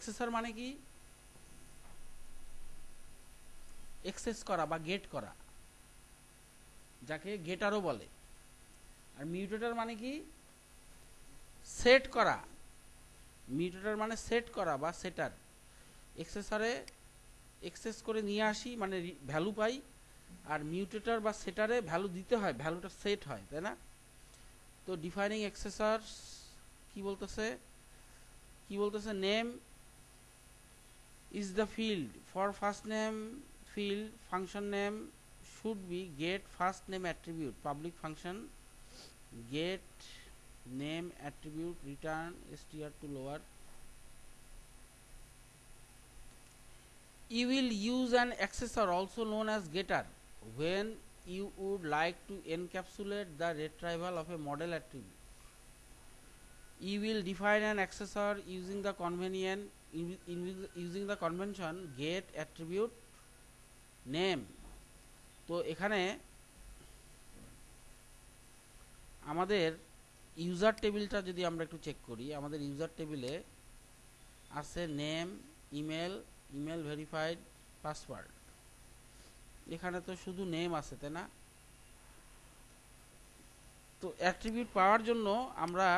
Assessor মানে কি? Access করা বা গেট করা। যাকে গেটারও বলে। আর মিউটেটর মানে কি? সেট করা। মিউটেটর মানে সেট করা বা সেটার এক্সেসরে এক্সেস করে নিয়ে আসি মানে ভ্যালু পাই। আর মিউটেটর বা সেটারে ভ্যালু দিতে হয় ভ্যালুটা সেট হয়, তাই না? তো ডিফাইনিং এক্সেসর কি বলতেছে? কি বলতেছে? Name is the field. For first name field function name should be get first name attribute. Public function get name attribute return str to lower. You will use an accessor also known as getter. When you would like to encapsulate the retrieval of a model attribute you will define an accessor using the convenient using the convention, get, attribute, name. তো এখানে আমাদের user টেবিলটা যদি আমরা একটু check করি, আমাদের user টেবিলে আছে name email email verified password এখানে তো শুধু নেম আছে, তাই না? তো অ্যাট্রিবিউট পাওয়ার জন্য আমরা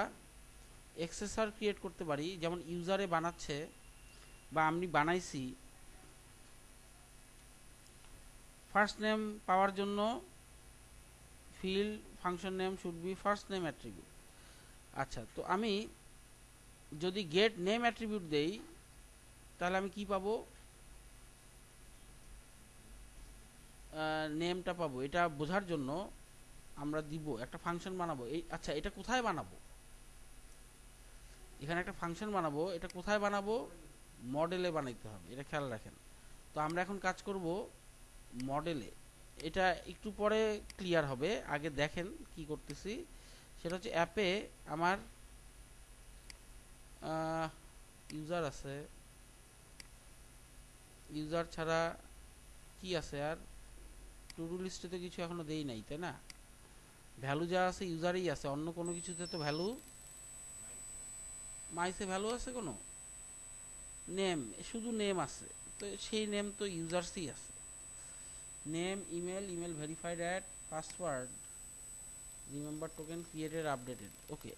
এক্সেসর ক্রিয়েট করতে পারি, যেমন ইউজারে বানাচ্ছে বা আমি বানাইছি ফার্স্ট নেম পাওয়ার জন্য field function name should be first name attribute আচ্ছা তো আমি যদি গেট নেম অ্যাট্রিবিউট দেই, তাহলে আমি কি পাবো? নেমটা পাবো। এটা বোঝার জন্য আমরা দিব, একটা ফাংশন বানাবো। এই আচ্ছা এটা কোথায় বানাবো? এখানে একটা ফাংশন বানাবো। এটা কোথায় বানাবো? মডেলে বানাইতে হবে, এটা খেয়াল রাখেন। তো আমরা এখন কাজ করব মডেলে। এটা একটু পরে ক্লিয়ার হবে, আগে দেখেন কি করতেছি। সেটা হচ্ছে অ্যাপে আমার ইউজার আছে। ইউজার ছাড়া কি আছে আর? টু ডু লিস্টে তো কিছু এখনও দেই নাই, তাই না? ভ্যালু যা আছে ইউজারেই আছে, অন্য কোনো কিছুতে তো ভ্যালু মাইসে ভ্যালু আছে কোনো? নেম শুধু নেম আছে। তো সেই নেম তো ইউজার্সই আছে। Name email email verified at password remember token created updated okay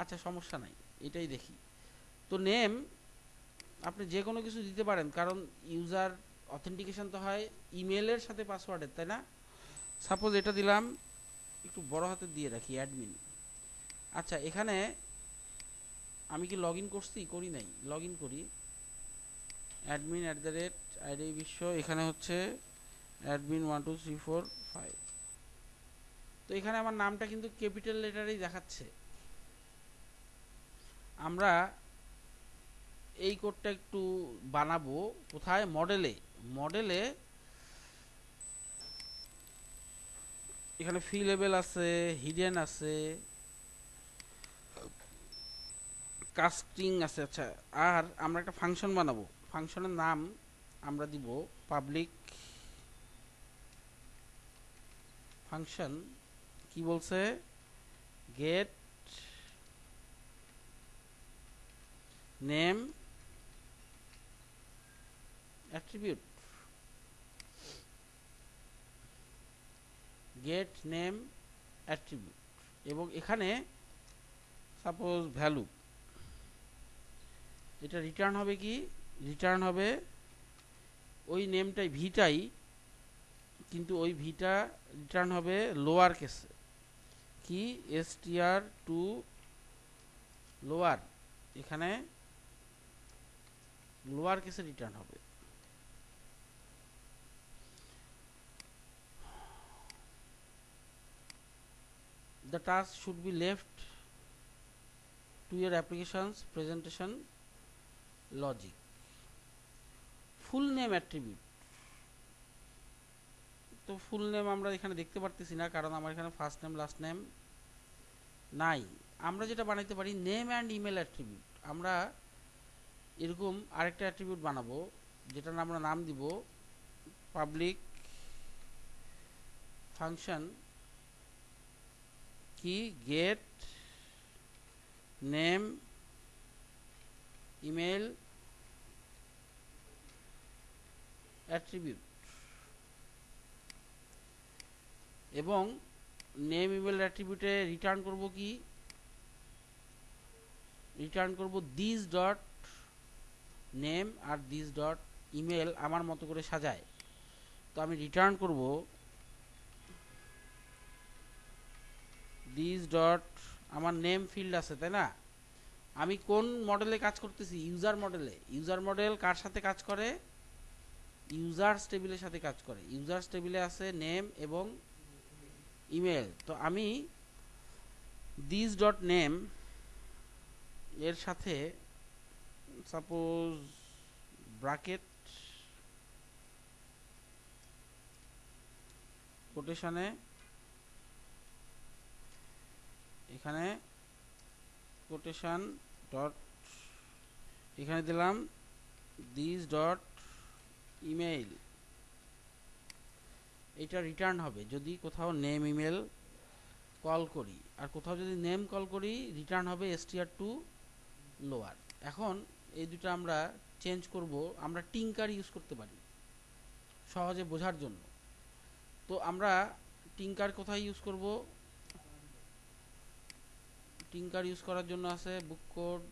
আচ্ছা সমস্যা নাই, এটাই দেখি। তো নেম আপনি যে কোনো কিছু দিতে পারেন, কারণ ইউজার অথেন্টিকেশন তো হয় ইমেলের সাথে পাসওয়ার্ডের তাই না? সাপোজ এটা দিলাম, একটু বড় হাতে দিয়ে রাখি অ্যাডমিন আচ্ছা এখানে আমি কি লগ ইন করছি? করি নাই। লগ ইন করি। Admin at the rate ID বিশ্ব, এখানে হচ্ছে admin one two three four five তো এখানে আমার নামটা কিন্তু ক্যাপিটাল লেটারেই দেখাচ্ছে। আমরা এই কোডটা একটু বানাবো। কোথায়? মডেলে মডেলে এখানে ফি লেভেল আছে হিডেন আছে কাস্টিং আছে আচ্ছা আর আমরা একটা ফাংশন বানাবো। ফাংশনের নাম আমরা দিব পাবলিক ফাংশন কি বলছে? Get name attribute get name attribute এবং এখানে সাপোজ ভ্যালু এটা রিটার্ন হবে কি? রিটার্ন হবে ওই নেমটাই ভিটাই কিন্তু ওই ভিটা রিটার্ন হবে লোয়ার কেসে কি? এসটিআর টু লোয়ার এখানে লোয়ার কেসে রিটার্ন হবে। The task should be left to your application's, presentation logic. Full name attribute তো ফুল নেম আমরা এখানে দেখতে পারতেছি না, কারণ আমার এখানে ফার্স্ট নেম লাস্ট নেম নাই। আমরা যেটা বানাইতে পারি নেম অ্যান্ড ইমেল অ্যাট্রিবিউট আমরা এরকম আরেকটা অ্যাট্রিবিউট বানাবো, যেটার আমরা নাম দিব পাবলিক ফাংশন কি গেট নেম ইমেল অ্যাট্রিবিউট এবং নেম ইমেল অ্যাট্রিবিউটে রিটার্ন করব কি? রিটার্ন করব দিস ডট নেম আর দিস ডট ইমেল আমার মতো করে সাজায়। তো আমি রিটার্ন করব দিস ডট আমার নেম ফিল্ড আছে, তাই না? আমি কোন মডেলে কাজ করতেছি? ইউজার মডেলে ইউজার মডেল কার সাথে কাজ করে? ইউজার টেবিলের সাথে কাজ করে। ইউজার টেবিলে আছে নেম এবং ইমেল তো আমি দিস ডট নেম এর সাথে সাপোজ ব্রাকেট কোটেশনে এখানে কোটেশন ডট এখানে দিলাম দিস ডট ইমেইল এটা রিটার্ন হবে, যদি কোথাও নেম ইমেল কল করি। আর কোথাও যদি নেম কল করি রিটার্ন হবে এসটিআর টু লোয়ার এখন এই দুটো আমরা চেঞ্জ করব, আমরা টিঙ্কার ইউজ করতে পারি, সহজে বোঝার জন্য। তো আমরা টিঙ্কার কোথায় ইউজ করব? টিঙ্কার ইউজ করার জন্য আছে বুক কোড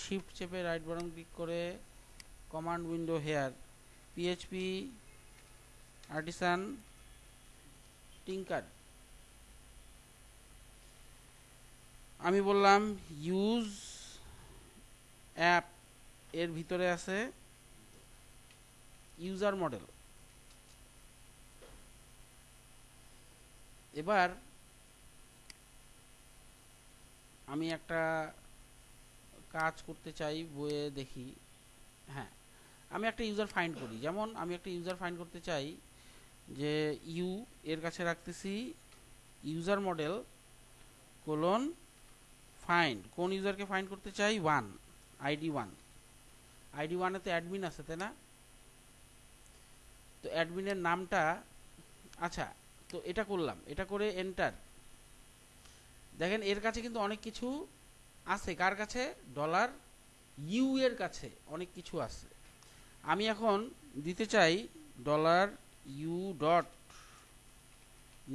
শিফট চেপে রাইট বাটন ক্লিক করে command window here PHP artisan tinker আমি বললাম ইউজ অ্যাপ এর ভিতরে আছে ইউজার মডেল এবার আমি একটা কাজ করতে চাই, বইয়ে দেখি হ্যাঁ। আমি একটা ইউজার ফাইন্ড করি। যেমন আমি একটা ইউজার ফাইন্ড করতে চাই যে ইউ এর কাছে রাখতেছি ইউজার মডেল কোলন ফাইন্ড কোন ইউজারকে ফাইন্ড করতে চাই? ওয়ান আইডি ওয়ান আইডি ওয়ানে তো অ্যাডমিন আছে, তাই না? তো অ্যাডমিনের নামটা আচ্ছা তো এটা করলাম। এটা করে এন্টার দেখেন, এর কাছে কিন্তু অনেক কিছু আছে। কার কাছে? ডলার ইউ এর কাছে অনেক কিছু আছে। আমি এখন দিতে চাই dollar u dot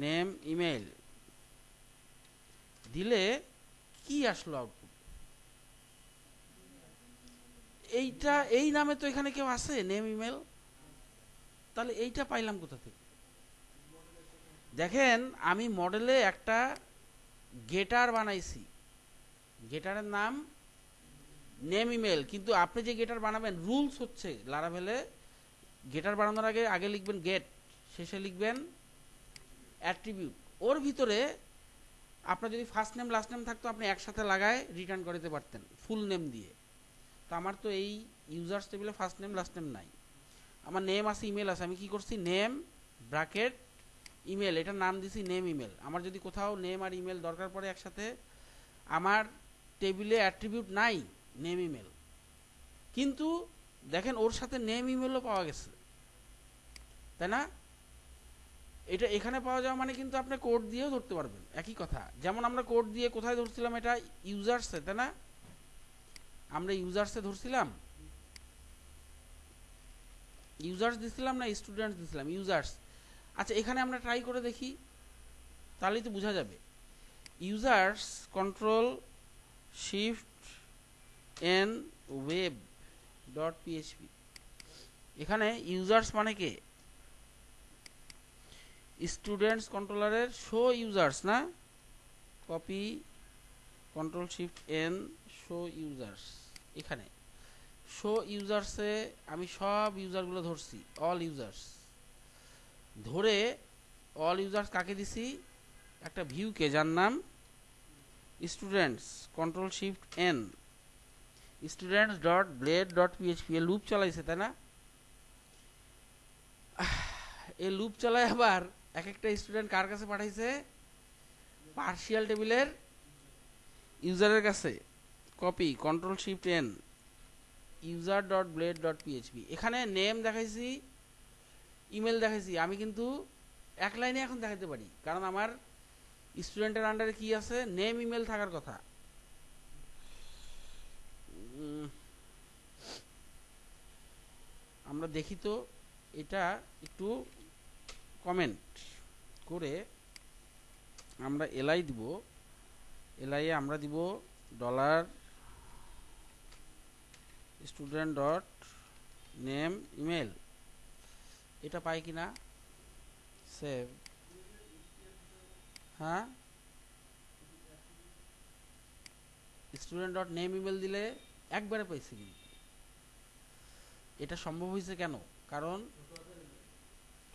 name email দিলে কি আসলো আউটপুট এইটা, এই নামে তো এখানে কেউ আছে? নেম ইমেল তাহলে এইটা পাইলাম কোথা থেকে? দেখেন, আমি মডেলে একটা গেটার বানাইছি। গেটারের নাম নেম ইমেল কিন্তু আপনি যে গেটার বানাবেন, রুলস হচ্ছে লারাভেলে গেটার বানানোর আগে আগে লিখবেন গেট শেষে লিখবেন অ্যাট্রিবিউট ওর ভিতরে আপনার যদি ফার্স্ট নেম লাস্ট নেম থাকতো, আপনি একসাথে লাগায় রিটার্ন করে দিতে পারতেন ফুল নেম দিয়ে। তো আমার তো এই ইউজার্স টেবিলে ফার্স্ট নেম লাস্ট নেম নাই। আমার নেম আছে ইমেল আছে, আমি কি করছি? নেম ব্র্যাকেট ইমেল, এটার নাম দিছি নেম ইমেল। আমার যদি কোথাও নেম আর ইমেল দরকার পড়ে একসাথে, আমার টেবিলে অ্যাট্রিবিউট নাই, নেম ইমেল। কিন্তু দেখেন, ওর সাথে নেম ইমেলও পাওয়া গেছে। তাই না? এটা এখানে পাওয়া যাওয়া মানে কিন্তু আপনি কোড দিয়েও ধরতে পারবেন, একই কথা। যেমন আমরা কোড দিয়ে কোথায় ধরছিলাম, এটা ইউজার্সে তাই না? আমরা ইউজার্সে ধরছিলাম। ইউজার্স দিছিলাম না স্টুডেন্টস দিছিলাম? ইউজার্স আচ্ছা এখানে আমরা ট্রাই করে দেখি। তাহলেই তো বোঝা যাবে। Users control shift N web dot PHP এখানে ইউজার্স মানে কে? স্টুডেন্টস কন্ট্রোলারের শো ইউজার্স না? Copy control shift N show users এখানে। শো ইউজার্সে আমি সব ইউজারগুলো ধরছি অল ইউজার্স ধরে অল ইউজার্স কাকে দিছি? একটা ভিউকে যার নাম students control shift N students dot blade dot PHP এ লুপ চালাইছে, তাই না? এই লুপ চালায় আবার এক একটা স্টুডেন্ট কার কাছে পাঠাইছে? পার্শিয়াল টেবিলের ইউজারের কাছে। Copy control shift N user dot blade dot PHP এখানে নেম দেখাইছি। ইমেল দেখাইছি। আমি কিন্তু এক লাইনে এখন দেখাতে পারি। কারণ আমার স্টুডেন্টের আন্ডারে কি আছে? নেম ইমেল থাকার কথা। আমরা দেখি তো, এটা একটু কমেন্ট করে আমরা এলআই দিব। এলআইয়ে আমরা দিব dollar student dot name email এটা পাই কি না সেভ হ্যাঁ? স্টুডেন্ট ডট নেম ইমেল দিলে একবারে পাইছি কিন্তু। এটা সম্ভব হয়েছে কেন? কারণ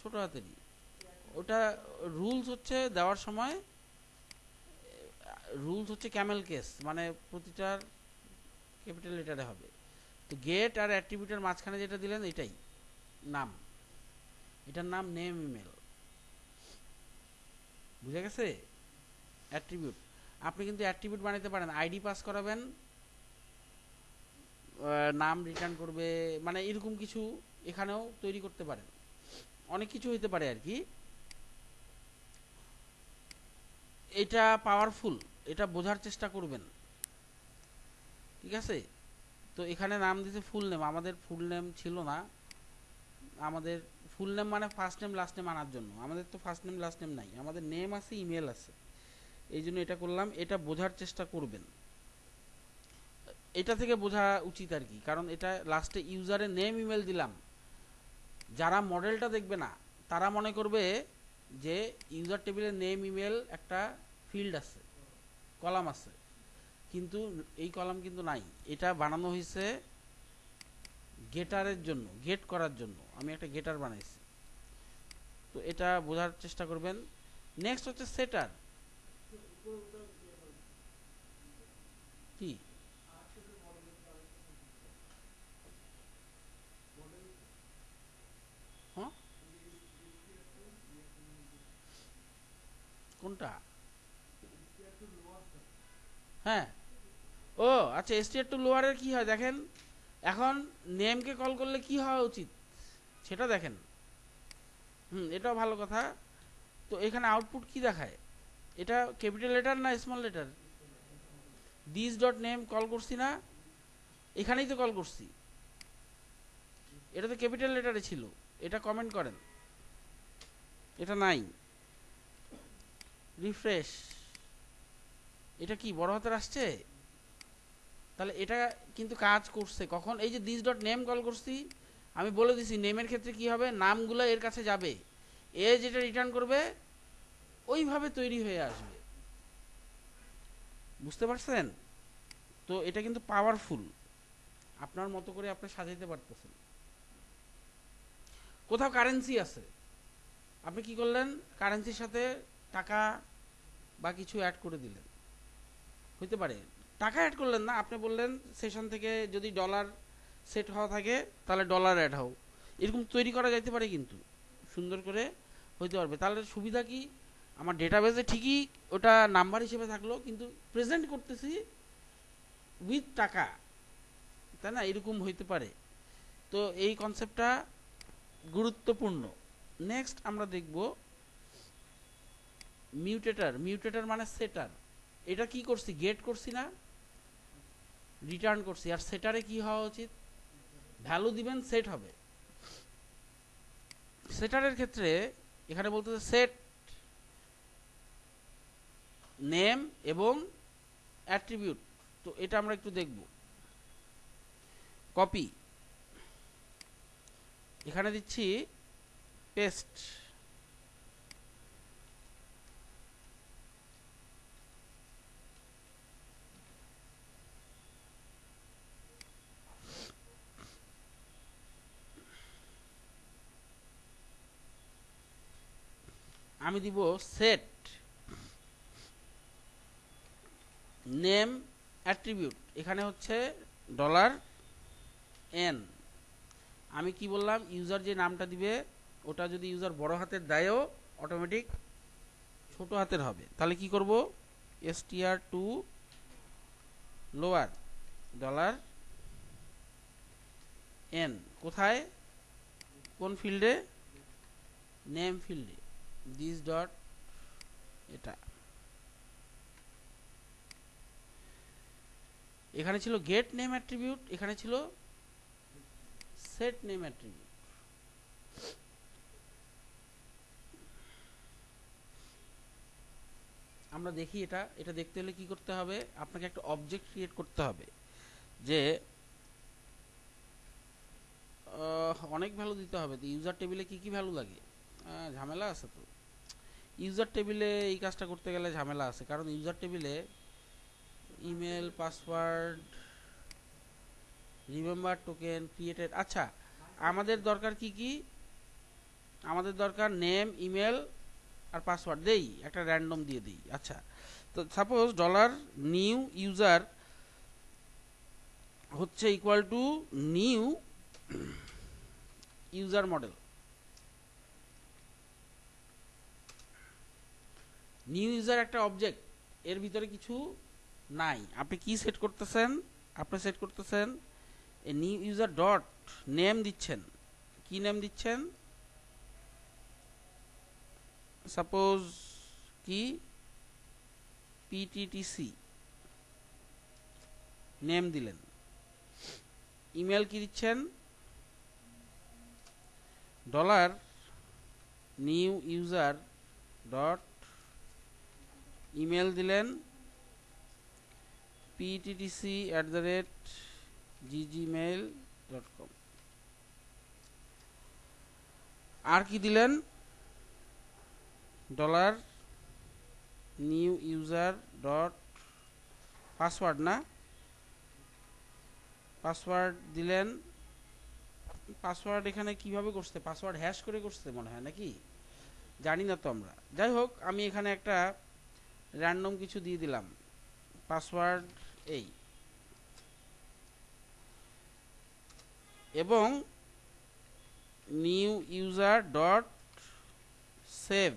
ছোট হাতেরই। ওটা রুলস হচ্ছে দেওয়ার সময় রুলস হচ্ছে ক্যামেল কেস মানে প্রতিটার ক্যাপিটাল লেটারে হবে। তো গেট আর অ্যাট্রিবিউটের মাঝখানে যেটা দিলেন, এটাই। নাম। এটার নাম নেম ইমেল বুঝে গেছে? অ্যাট্রিবিউট আপনি কিন্তু অ্যাট্রিবিউট বানাতে পারেন। আইডি পাস করাবেন নাম রিটার্ন করবে মানে এরকম কিছু এখানেও তৈরি করতে পারেন। অনেক কিছু হইতে পারে আর কি। এটা পাওয়ারফুল এটা বোঝার চেষ্টা করবেন। ঠিক আছে? তো এখানে নাম দিতে ফুল নেম আমাদের ফুল নেম ছিল না। আমাদের ফুল নেম মানে ফার্স্ট নেম লাস্ট নেম আনার জন্য। আমাদের তো ফার্স্ট নেম লাস্ট নেম নাই। আমাদের নেম আছে ইমেল আছে। এই জন্য এটা করলাম। এটা বোঝার চেষ্টা করবেন। এটা থেকে বোঝা উচিত আর কি। কারণ এটা লাস্টে ইউজারের নেম ইমেল দিলাম। যারা মডেলটা দেখবে না, তারা মনে করবে যে ইউজার টেবিলের নেম ইমেল একটা ফিল্ড আছে কলাম আছে। কিন্তু এই কলাম কিন্তু নাই। এটা বানানো হয়েছে গেটারের জন্য, গেট করার জন্য। আমি একটা গেটার বানাইছি। তো এটা বোঝার চেষ্টা করবেন। নেক্সট হচ্ছে সেটার। কি? হ্যাঁ? কোনটা? হ্যাঁ। ও আচ্ছা এসটিআর টু লোয়ারের কি হয় দেখেন? এখন নেমকে কল করলে কি হওয়া উচিত? সেটা দেখেন। হুম, এটাও ভালো কথা। তো এখানে আউটপুট কি দেখায়? এটা ক্যাপিটাল লেটার না small letter this dot name call করছি না, এখানেই তো কল করছি। এটা তো ক্যাপিটাল লেটারে ছিল, এটা কমেন্ট করেন। এটা নাই। রিফ্রেশ এটা কি, বড় হাতের আসছে? তাহলে এটা কিন্তু কাজ করছে। কখন? এই যে দিস ডট নেম কল করছি, আমি বলে দিছি নেমের ক্ষেত্রে কি হবে? নামগুলো এর কাছে যাবে। এ যেটা রিটার্ন করবে, ওইভাবে তৈরি হয়ে আসবে। বুঝতে পারছেন? তো এটা কিন্তু পাওয়ারফুল আপনার মতো করে আপনি সাজাইতে পারতেছেন। কোথাও কারেন্সি আছে। আপনি কি করলেন? কারেন্সির সাথে টাকা বা কিছু অ্যাড করে দিলেন। হইতে পারে। টাকা অ্যাড করলেন না, আপনি বললেন সেশন থেকে যদি ডলার সেট হওয়া থাকে, তাহলে ডলার অ্যাড হও। এরকম তৈরি করা যাইতে পারে কিন্তু, সুন্দর করে হইতে পারবে। তাহলে সুবিধা কি? আমার ডেটাবেসে ঠিকই ওটা নাম্বার হিসেবে থাকল, কিন্তু প্রেজেন্ট করতেছি উইথ টাকা। তাই না? এরকম হইতে পারে। তো এই কনসেপ্টটা গুরুত্বপূর্ণ। নেক্সট আমরা দেখব মিউটেটার মিউটেটার মানে সেটার এটা কি করছি? গেট করছি না? রিটার্ন করছি। আর সেটারে কি হওয়া উচিত? ভ্যালু দিবেন সেট হবে। সেটারের ক্ষেত্রে এখানে বলতে সেট নেম এবং অ্যাট্রিবিউট তো এটা আমরা একটু দেখব। কপি এখানে দিচ্ছি পেস্ট আমি দিব সেট নেম অ্যাট্রিবিউট এখানে হচ্ছে ডলার এন আমি কি বললাম? ইউজার যে নামটা দিবে, ওটা যদি ইউজার বড় হাতের দেয়ও অটোমেটিক ছোট হাতের হবে। তাহলে কি করব? STR to lower dollar N কোথায়? কোন ফিল্ডে নেম ফিল্ডে দিস ডট এটা। এখানে ছিল গেট নেম অ্যাট্রিবিউট এখানে ছিল সেট নেম অ্যাট্রিবিউট আমরা দেখি এটা এটা দেখতে হলে কি করতে হবে? আপনাকে একটা অবজেক্ট ক্রিয়েট করতে হবে। যে অনেক ভ্যালু দিতে হবে। ইউজার টেবিলে কি কি ভ্যালু লাগে? ঝামেলা আছে তো। ইউজার টেবিলে এই কাজটা করতে গেলে ঝামেলা আছে, কারণ ইউজার টেবিলে email password remember token created আচ্ছা আমাদের দরকার কি কি? আমাদের দরকার নেম ইমেল আর পাসওয়ার্ড দেই, একটা র্যান্ডম দিয়ে দিই আচ্ছা। তো সাপোজ ডলার নিউ ইউজার হচ্ছে equal to new user model new user একটা অবজেক্ট এর ভিতরে কিছু নাই। আপনি কি সেট করতেছেন? আপনি সেট করতেছেন নিউ ইউজার ডট নেম দিচ্ছেন। কি নেম দিচ্ছেন? সাপোজ কি? পিটিটিসি নেম দিলেন। ইমেল কি দিচ্ছেন? Dollar new user dot email দিলেন PTTC at the rate Gmail dot com আর কি দিলেন? Dollar new user dot password না? পাসওয়ার্ড দিলেন। পাসওয়ার্ড এখানে কীভাবে করছে? পাসওয়ার্ড হ্যাশ করে করছে মনে হয় নাকি? জানি না তো আমরা। যাই হোক, আমি এখানে একটা র্যান্ডম কিছু দিয়ে দিলাম। পাসওয়ার্ড এই। এবং নিউ ইউজার ডট সেভ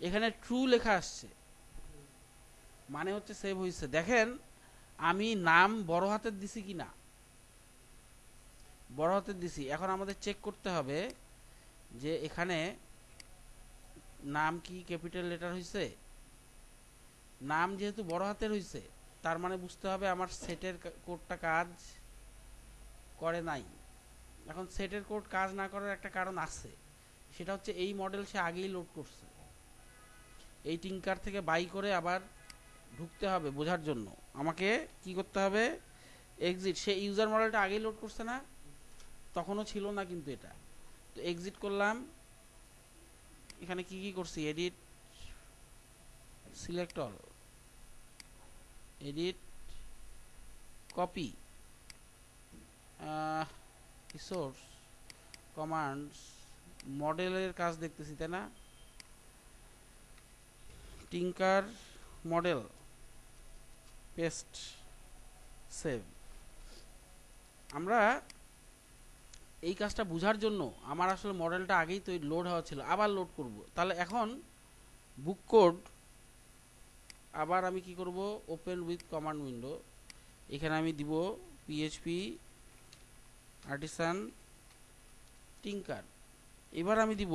এখানে ট্রু লেখা আসছে। মানে হচ্ছে সেভ হয়েছে দেখেন, আমি নাম বড় হাতের দিছি কি না বড় হাতের দিছি। এখন আমাদের চেক করতে হবে যে এখানে নাম কি ক্যাপিটাল লেটার হয়েছে নাম যেহেতু বড় হাতের হয়েছে তার মানে বুঝতে হবে আমার সেটের কোডটা কাজ করে নাই। এখন সেটের কোড কাজ না করার একটা কারণ আছে, সেটা হচ্ছে এই মডেল সে আগেই লোড করছে। এই টিঙ্কার থেকে বাই করে আবার ঢুকতে হবে বোঝার জন্য। আমাকে কি করতে হবে? এক্সিট সে ইউজার মডেলটা আগেই লোড করছে না, তখনও ছিল না কিন্তু এটা। তো এক্সিট করলাম এখানে কি কি করছি? Edit select all edit copy resource commands মডেলের কাজ দেখতেছি, তাই না? টিঙ্কার মডেল পেস্ট সেভ আমরা এই কাজটা বোঝার জন্য আমার আসলে মডেলটা আগেই তো লোড হওয়া ছিল, আবার লোড করব। তাহলে এখন বুক কোড আবার আমি কি করব? ওপেন উইথ কমান্ড উইন্ডো এখানে আমি দিব পিএইচপি আর্টিসান টিঙ্কার এবার আমি দিব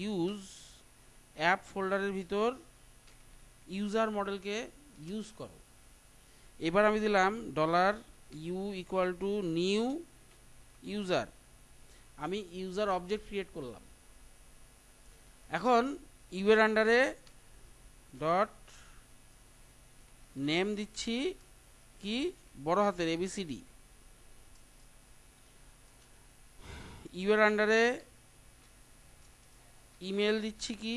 ইউজ অ্যাপ ফোল্ডারের ভিতর ইউজার মডেলকে ইউজ করো। এবার আমি দিলাম dollar u equal to new user আমি ইউজার অবজেক্ট ক্রিয়েট করলাম। এখন ইউএর আন্ডারে ডট নেম দিচ্ছি কি? বড় হাতের এবিসিডি ইউএর আন্ডারে ইমেল দিচ্ছি কি?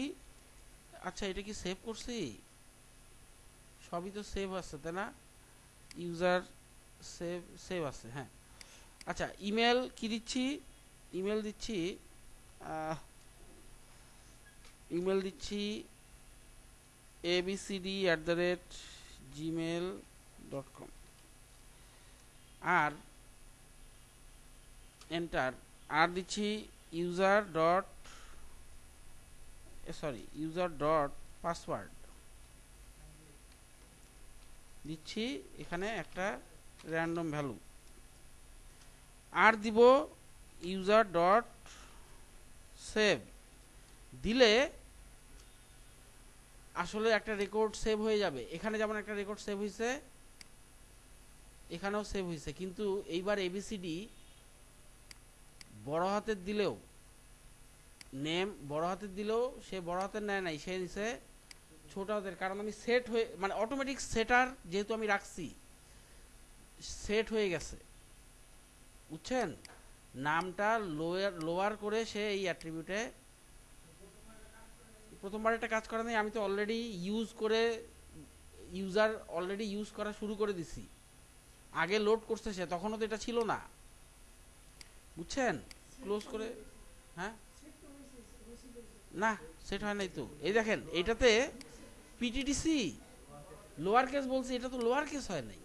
আচ্ছা এটা কি সেভ করছি? সবই তো সেভ আছে, তাই না? ইউজার সেভ সেভ আছে হ্যাঁ। আচ্ছা ইমেল কি দিচ্ছি? ইমেল দিচ্ছি ইমেল দিচ্ছি ABCD at the rate Gmail dot com R enter আর দিচ্ছি user dot sorry user dot password দিচ্ছি এখানে একটা র্যান্ডম ভ্যালু আর দিব ইউজার ডট সেভ দিলে আসলে একটা রেকর্ড সেভ হয়ে যাবে। এখানে যেমন একটা রেকর্ড সেভ হয়েছে এখানেও সেভ হয়েছে কিন্তু এইবার এবিসিডি বড় হাতের দিলেও নেম বড় হাতের দিলেও সে বড় হাতের নেয় নাই, সে নিছে ছোট হাতের। কারণ আমি সেট হয়ে মানে অটোমেটিক সেটার যেহেতু আমি রাখছি সেট হয়ে গেছে। বুঝছেন? নামটা লোয়ার লোয়ার করে সে এই অ্যাট্রিবিউটে প্রথমবার একটা কাজ করে নেই, আমি তো অলরেডি ইউজ করে ইউজার অলরেডি ইউজ করা শুরু করে দিছি। আগে লোড করছে সে, তখনও তো এটা ছিল না। বুঝছেন? ক্লোজ করে হ্যাঁ? না সেট হয় নাই তো। এই দেখেন, এটাতে পিটিডিসি লোয়ার কেস বলছি, এটা তো লোয়ার কেস হয় নাই।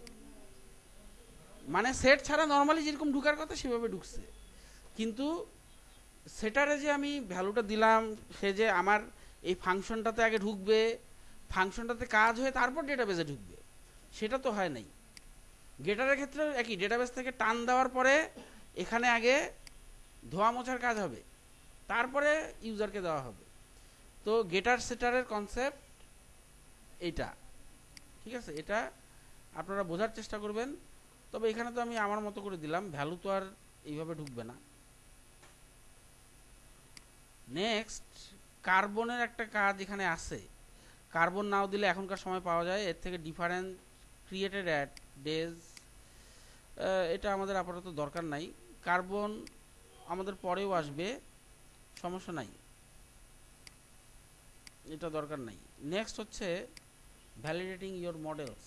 মানে সেট ছাড়া নর্মালি যেরকম ঢুকার কথা, সেভাবে ঢুকছে। কিন্তু সেটারে যে আমি ভ্যালুটা দিলাম, সে যে আমার এই ফাংশনটাতে আগে ঢুকবে ফাংশনটাতে কাজ হয়ে তারপর ডেটাবেসে ঢুকবে, সেটা তো হয় নাই। গেটারের ক্ষেত্রে একই ডেটাবেস থেকে টান দেওয়ার পরে এখানে আগে ধোয়া মোছার কাজ হবে, তারপরে ইউজারকে দেওয়া হবে। তো গেটার সেটারের কনসেপ্ট এইটা, ঠিক আছে? এটা আপনারা বোঝার চেষ্টা করবেন, তবে এখানে তো আমি আমার মতো করে দিলাম ভ্যালু তো আর এইভাবে ঢুকবে না। নেক্সট কার্বনের একটা কাজ এখানে আছে। কার্বন নাও দিলে এখনকার সময় পাওয়া যায়, এর থেকে ডিফারেন্ট ক্রিয়েটেড অ্যাট ডেজ এটা আমাদের আপাতত দরকার নাই। কার্বন আমাদের পরেও আসবে, সমস্যা নাই। এটা দরকার নাই। নেক্সট হচ্ছে ভ্যালিডেটিং ইয়োর মডেলস